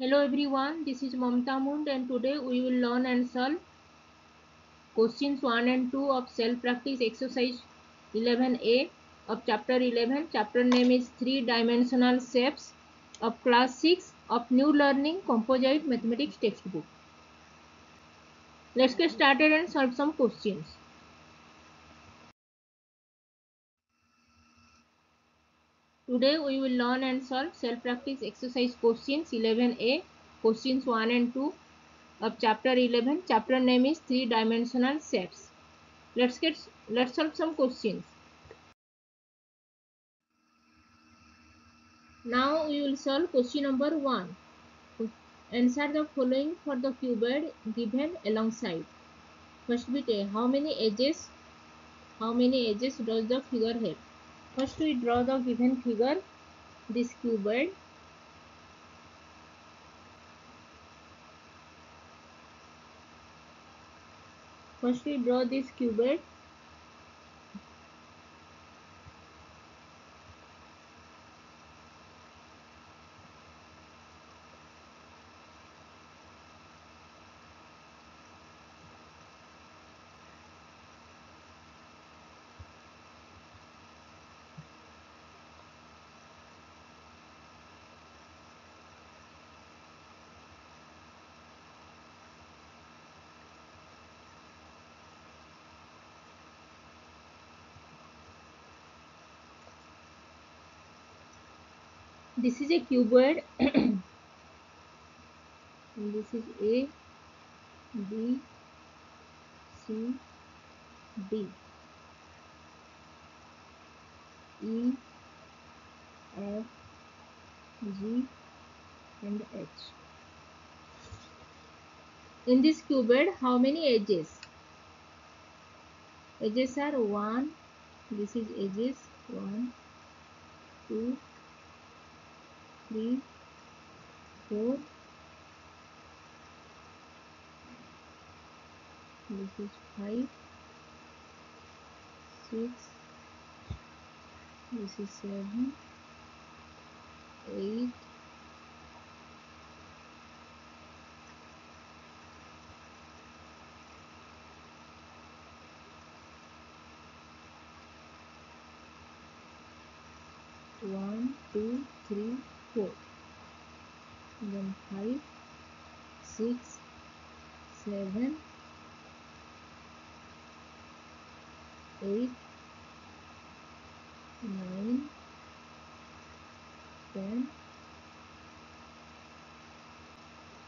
Hello everyone, this is Mamta Mund and today we will learn and solve questions 1 and 2 of self practice exercise 11a of chapter 11. Chapter name is 3 dimensional shapes of class 6 of new learning composite mathematics textbook. Let's get started and solve some questions. Today we will learn and solve self-practice exercise questions 11a, questions 1 and 2 of chapter 11. Chapter name is three dimensional shapes. Let's get let's solve some questions. Now we will solve question number 1. Answer the following for the cuboid given alongside. First bit A. How many edges how many edges does the figure have? First we draw the given figure, this cuboid. First we draw this cuboid this is a cuboid and this is A B C D. E F G and H. In this cuboid how many edges? Edges are 1 this is edges. 1 2 three, four. This is five, six. This is seven, eight. One, two, three, four. Then five six seven eight nine ten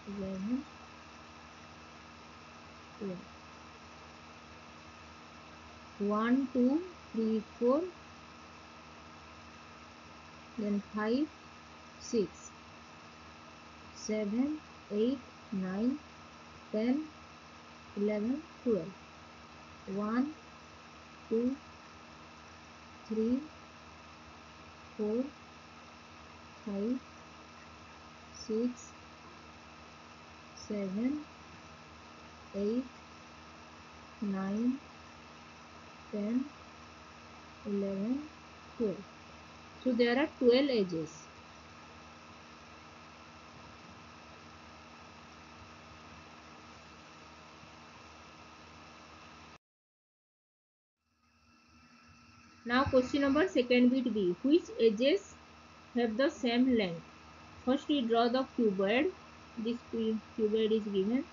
eleven twelve. One two three four. Then five six, seven, eight, nine, ten, eleven, twelve. One, two, three, four, five, six, seven, eight, nine, ten, eleven, twelve. So there are 12 edges. Now question number second bit B. Which edges have the same length? First we draw the cuboid. This cuboid is given.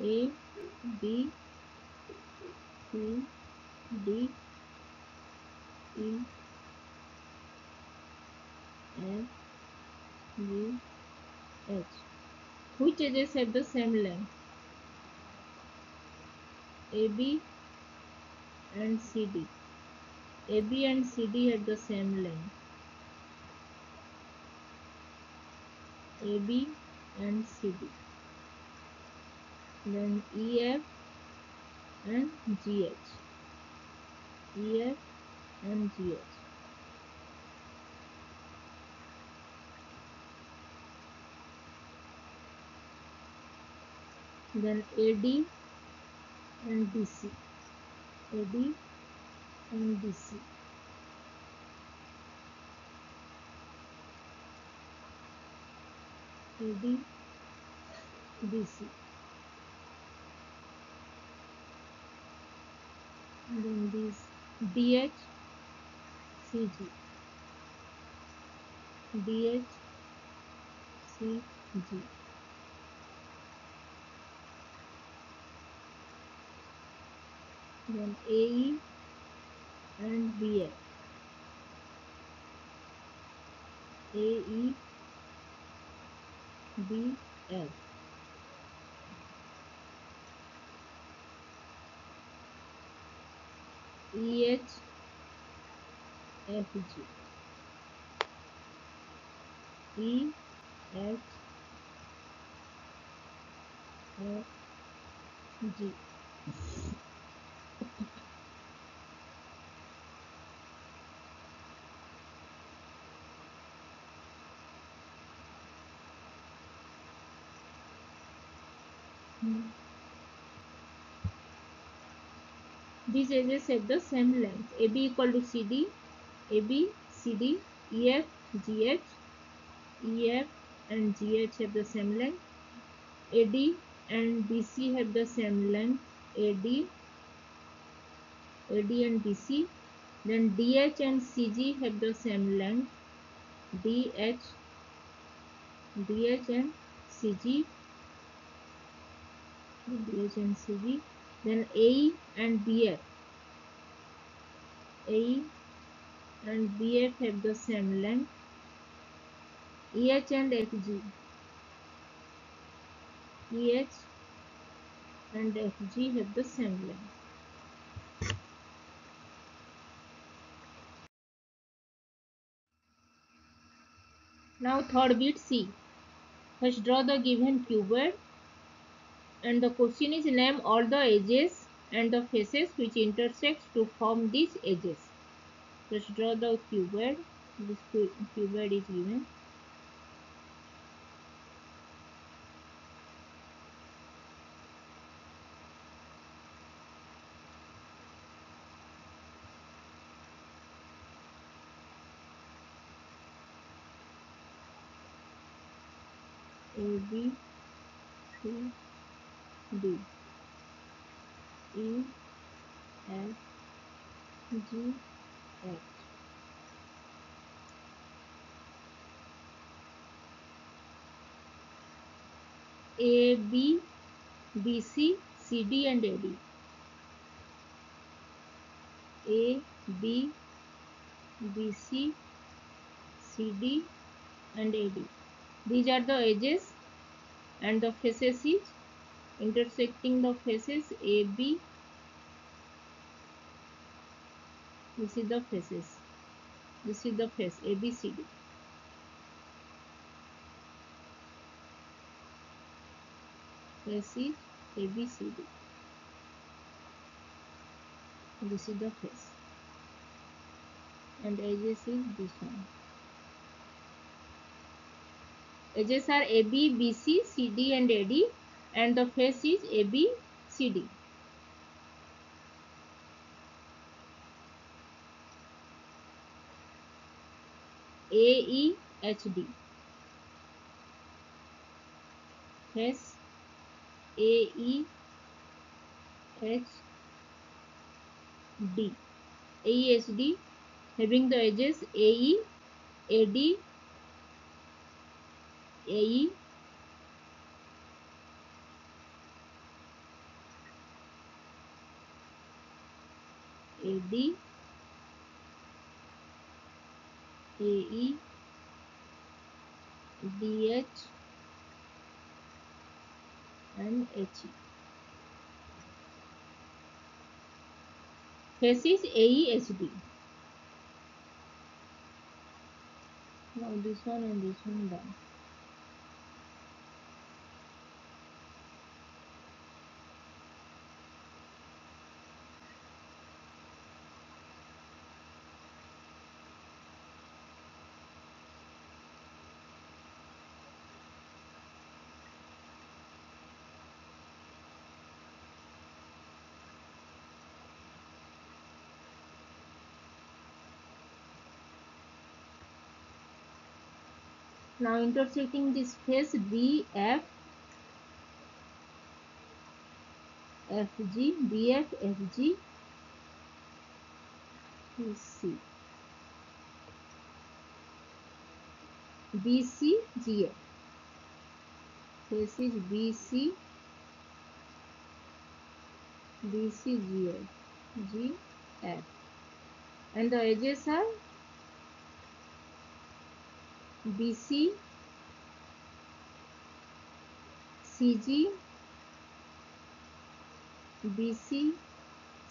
A B C D E F G H. Which edges have the same length? AB and CD. AB and CD have the same length. AB and CD. Then EF and GH. EF and GH. Then AD and BC. AD and BC. AD BC. Then this DH CG. DH CG. Then AE and BF. AE BF. FG. H F G. Hmm. These edges have the same length. AB equal to CD, AB, CD, EF, GH, EF and GH have the same length. AD and BC have the same length. AD, AD and BC. Then DH and CG have the same length. DH, DH and CG DH and CG. Then AE and BF. AE and BF have the same length. EH and FG. EH and FG have the same length. Now third bit C. First draw the given cuboid and the question is name all the edges and the faces which intersect to form these edges. Just draw the cuboid. This cuboid is given. A B C D E F G H. A B B C C D and A D A B B C C D and A D these are the edges and the faces is intersecting the faces AB this is the faces. This is the face ABCD face is ABCD this is the face. And edges is this one. Edges are AB BC CD and AD and the face is AB CD face AE HD AEHD having the edges AE AD AE AD AE DH and HE. AEHD. Now this one and this one done. Now intersecting this face BF FG BF FG BC BC GF. This is BC BC GF GF and the edges are BC CG BC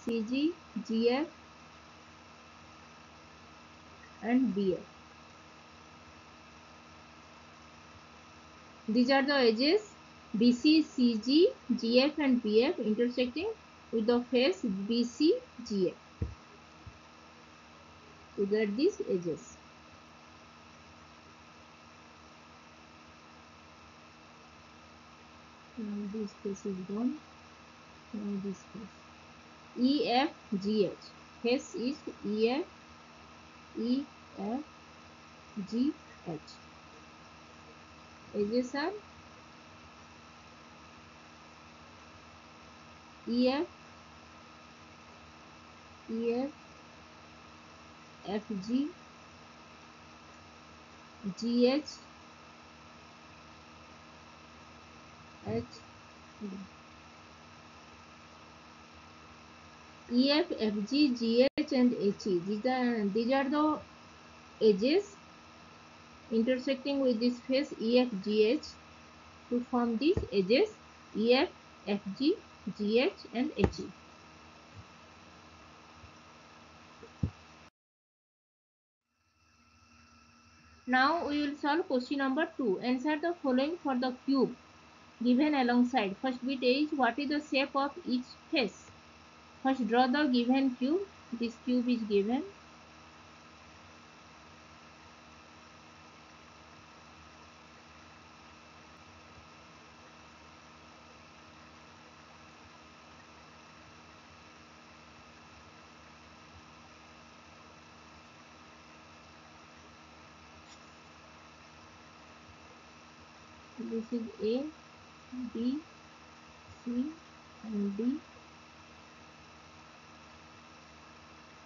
CG GF and BF. These are the edges BC, CG, GF and BF intersecting with the face BC, GF to get these edges. Now this face is gone. Now this face. EF, GH. Face is EF, EF, GH. Edges are EF, EF, FG, GH, H, GH and HE. These are, these are the edges intersecting with this face EF, GH to form these edges EF, FG, GH and HE. Now we will solve question number 2. Answer the following for the cube given alongside. First bit is what is the shape of each face. First draw the given cube. This cube is given. This is A, B, C and D,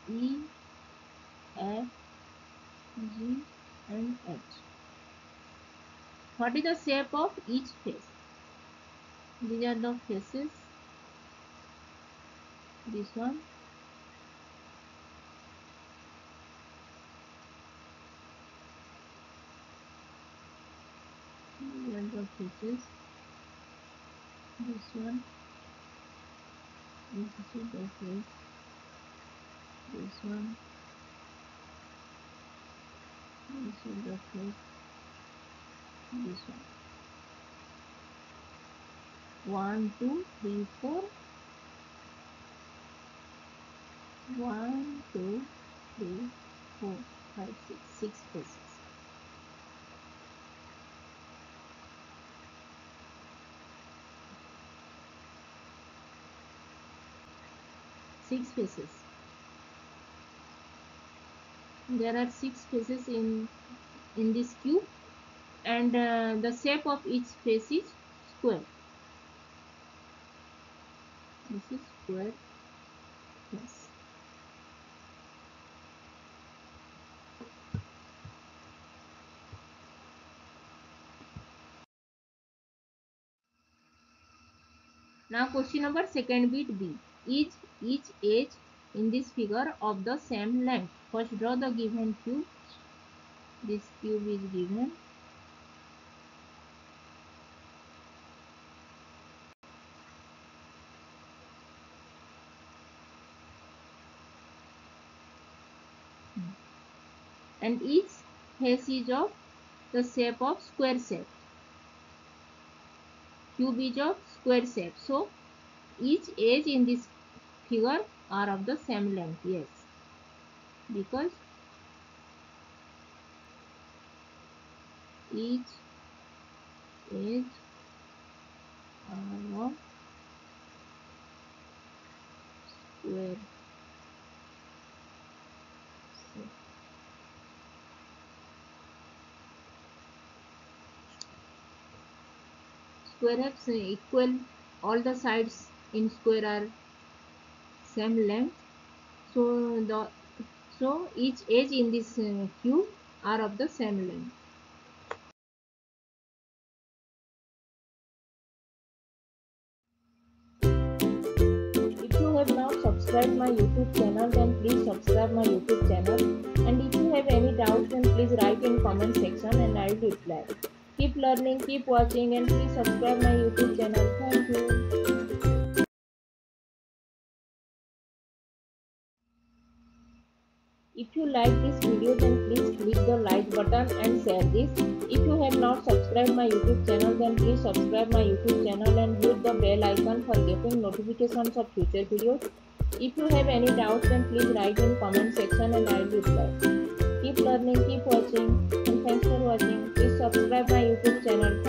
E, F, G and H. What is the shape of each face? These are the faces. This one. These are the faces. This one. This is face. This one. This is the face. This one. One, two, three, four. One, two, three, four, five, six. Six faces. Six faces. There are six faces in in this cube and uh, the shape of each face is square. This is square face. Now question number second bit B. Is each edge in this figure of the same length? First draw the given cube. This cube is given. And each face is of the shape of square shape. Cube is of square shape. So each edge in this figure are of the same length. Yes. Because each edge are of square square have equal all the sides in square are same length. So the so each edge in this uh, cube are of the same length. If you have not subscribed my youtube channel then please subscribe my youtube channel. And if you have any doubts then please write in comment section and i will reply. Keep learning keep watching and please subscribe my youtube channel. Thank you If you like this video then please click the like button and share this. If you have not subscribed my YouTube channel then please subscribe my YouTube channel and hit the bell icon for getting notifications of future videos. If you have any doubts then please write in comment section and I will reply. Keep learning, keep watching and thanks for watching. Please subscribe my YouTube channel.